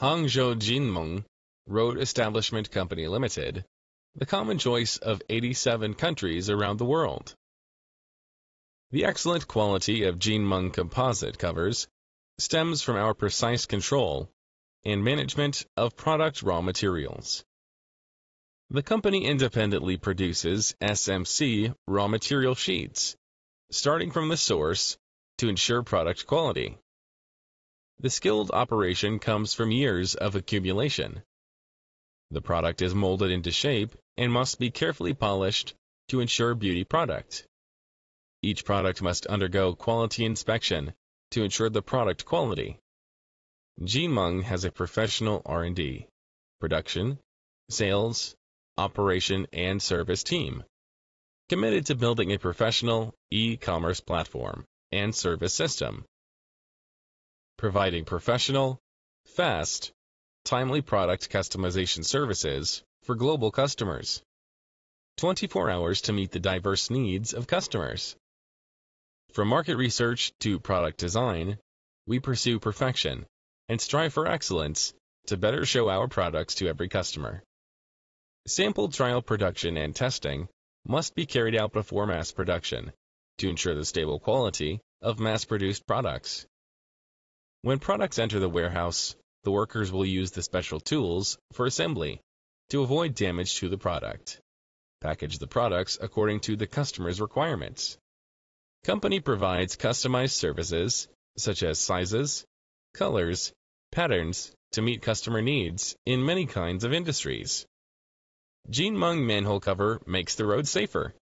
Hangzhou Jinmeng Road Establishment Company Limited, the common choice of 87 countries around the world. The excellent quality of Jinmeng composite covers stems from our precise control and management of product raw materials. The company independently produces SMC raw material sheets, starting from the source to ensure product quality. The skilled operation comes from years of accumulation. The product is molded into shape and must be carefully polished to ensure beauty product. Each product must undergo quality inspection to ensure the product quality. Jinmeng has a professional R&D, production, sales, operation, and service team committed to building a professional e-commerce platform and service system, providing professional, fast, timely product customization services for global customers. 24 hours to meet the diverse needs of customers. From market research to product design, we pursue perfection and strive for excellence to better show our products to every customer. Sample trial production and testing must be carried out before mass production to ensure the stable quality of mass-produced products. When products enter the warehouse, the workers will use the special tools for assembly to avoid damage to the product. Package the products according to the customer's requirements. Company provides customized services such as sizes, colors, patterns to meet customer needs in many kinds of industries. Jinmeng manhole cover makes the road safer.